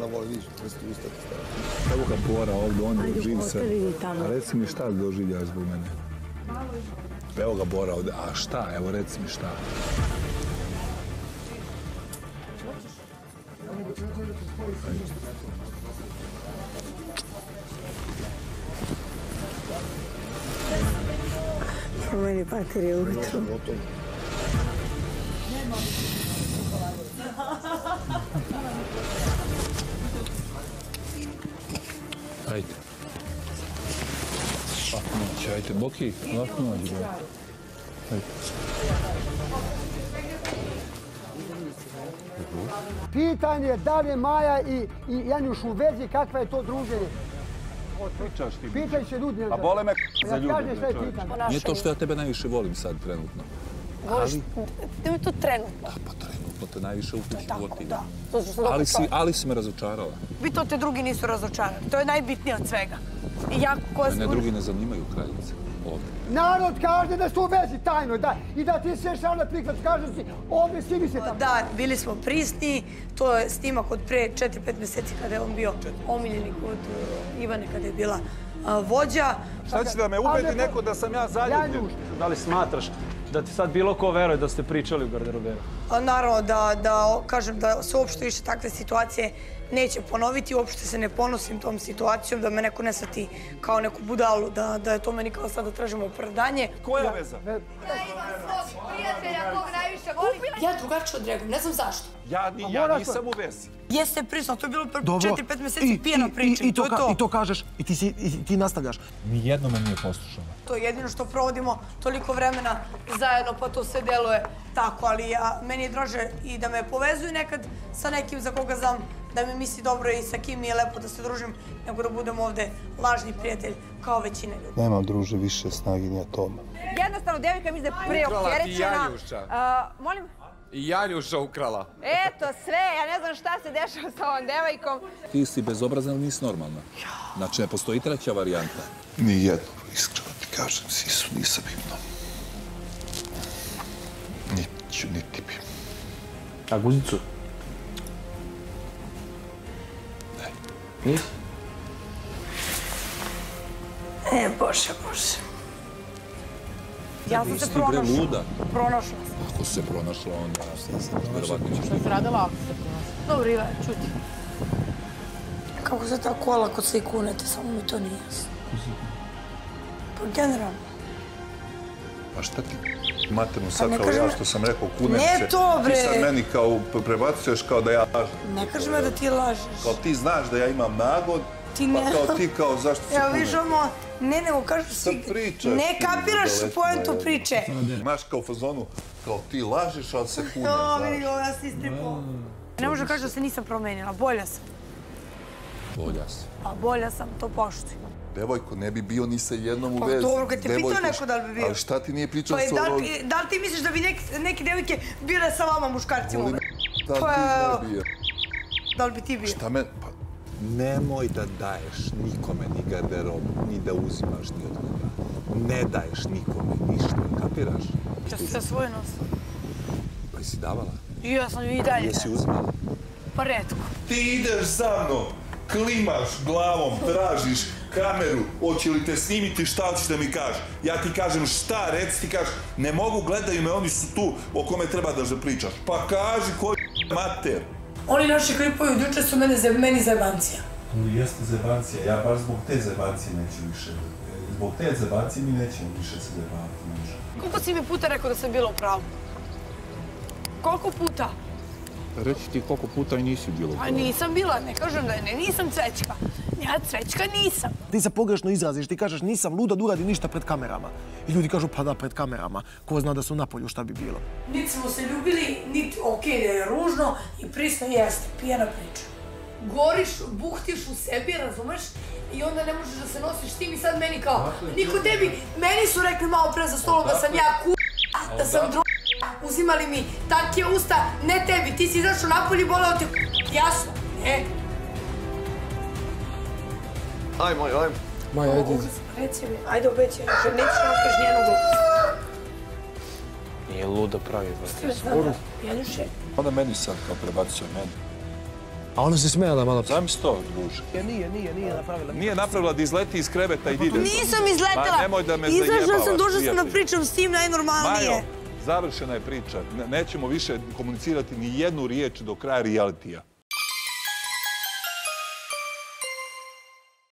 ona voli više, prsti usta ti staviti. Evo ga Bora ovdje, on Ajde, je živ se. reci mi šta doživljaš zbog mene? Evo ga Bora ovdje, a šta? Evo reci mi šta. Meni baterija ujutru. Ajde. Lako noć, ajde. Boki, lako. Ajde. Pitanje je da li je Maja i, i Janjuš u vezi, kakva je to druženje. Pričaš ti. Pitaju se ljudi. A bole me za šta je pitanje. Nije to što ja tebe najviše volim sad, trenutno. Ali, Nemoj to trenutno. a pa trenutno te najviše u. To što sam Ali si, ali si me razočarala. Vi to te drugi nisu razočarani. To je najbitnije od svega. I ja koja Mene drugi ne zanimaju kraljice. Ovdje. Narod kaže da su u vezi tajno, da. I da ti sve šalne prihvat, kažem ti, ovdje svi mi se tamo. Da, bili smo prisni. To je snimak od pre 4-5 mjeseci kada je on bio omiljeni kod uh, Ivane kada je bila uh, vođa. Šta će da me ubedi neko da sam ja zaljubljen? Da li smatraš da ti sad bilo ko veruje da ste pričali u garderoberu? A naravno da, da kažem da su uopšte više takve situacije neće ponoviti, uopšte se ne ponosim tom situacijom, da me neko ne sati kao neku budalu, da, da je to meni kao sad da tražimo opravdanje. Koja veza? prijatelja kog najviše volim. Ja drugačije odreagujem, ne znam zašto. Ja, ni, ja nisam u vezi. Jeste prisno, to je bilo pre Dobro. 4-5 mjeseci I- pijena i- priča i, i to je ka- to. I to kažeš i ti, si, i ti nastavljaš. Nijedno me nije poslušala. To je jedino što provodimo toliko vremena zajedno, pa to sve deluje tako, ali ja, meni je draže i da me povezuju nekad sa nekim za koga znam da mi misli dobro i sa kim mi je lepo da se družim, nego da budem ovde lažni prijatelj kao većina ljudi. Nemam druže više snagi ni tome. Jednostavno, devojka mi je preopterećena. A, molim? I Janjuša ukrala. Eto, sve, ja ne znam šta se dešava sa ovom devojkom. Ti si bezobrazna, ali nisi normalna. Znači, ne postoji treća varijanta. Ni jedno, iskreno ti kažem, Sisu, nisam imao. Niti ću, niti bi. A guzicu? Ne. Nisi? E, bože, bože. Ja sam se pronašla. luda. Pronašla sam. Ako se pronašla, onda verovatno ćeš ti Radila Dobro, Ivan, čuti. Kako se tako olako se i kunete, samo mi to nije jasno. Pa generalno. A šta ti maternu sad ne kao kažem- ja što sam rekao, kunem Ne se. to, bre. Ti sad meni kao pre- prebacuješ kao da ja lažem. Ne kažem ja da ti lažeš. Kao ti znaš da ja imam nagod, Ti ne- pa kao ti kao zašto se kunem. viš ono, ne nego kažeš Šta si, pričaš ne kapiraš poentu je. priče. Imaš kao fazonu, kao ti lažeš, ali se To, znaš. vidi ga, ja si istripo. Ne može kaži da se nisam promenila, bolja sam. Bolja si. A bolja sam, to poštujem. Devojko, ne bi bio ni sa jednom u Pa vezi. dobro, kad te pitao neko da li bi bio. Ali šta ti nije pričao Pa i sa da, li- da li ti misliš da bi neki, neke devojke bile sa vama muškarcima? Volim uvek? Da li Pa, ti ne bio? Da li bi ti bio? Šta me... Pa, Nemoj da daješ nikome ni garderobu, ni da uzimaš ni od koga. Ne daješ nikome ništa, kapiraš? Ja sam sve svoje nos. Pa jesi davala? I ja sam i dalje. Jesi uzimala? Pa redko. Ti ideš za mnom, klimaš glavom, tražiš kameru, hoće li te snimiti, šta hoćeš da mi kažeš? Ja ti kažem šta, reci ti kažeš, ne mogu, gledaju me, oni su tu, o kome treba da pričaš. Pa kaži koji mater. Oni naši klipovi od juče su mene za, meni zebancija. Ali jeste zebancija, ja baš zbog te zebancije neću više. Zbog te zebancije mi nećemo više se zebavati. Može. Koliko si mi puta rekao da sam bila u pravu? Koliko puta? Reći ti koliko puta i nisi bilo. Pa nisam bila, ne kažem da je ne, nisam cvećka. Ja cvećka nisam. Ti se pogrešno izraziš, ti kažeš nisam luda da uradi ništa pred kamerama. I ljudi kažu pa da, pred kamerama. Ko zna da su napolju, šta bi bilo. Niti smo se ljubili, niti okej da je ružno i prisno jeste, pijena priča. Goriš, buhtiš u sebi, razumeš? I onda ne možeš da se nosiš tim i sad meni kao, niko tebi, meni su rekli malo pre za stolom da sam ja ku... da sam dro uzimali mi tatke usta, ne tebi, ti si izašao napolje i boleo te jasno, ne. Aj, moj, aj. Maj, ajde. Reci mi, ajde obeće, neću napiš njenu glupu. Nije luda pravi, brate. Sve znam, Januše. Ona pa meni sad kao prebacio, meni. A ona se smijela malo. Zajem si to, druži. Nije, nije, nije napravila. Nije napravila da izleti iz krebeta i pa dide. Nisam izletela. Ma nemoj da me zajebavaš. Izašla sam, došla sam da pričam s tim najnormalnije. Majo, završena je priča. Nećemo više komunicirati ni jednu riječ do kraja realitija.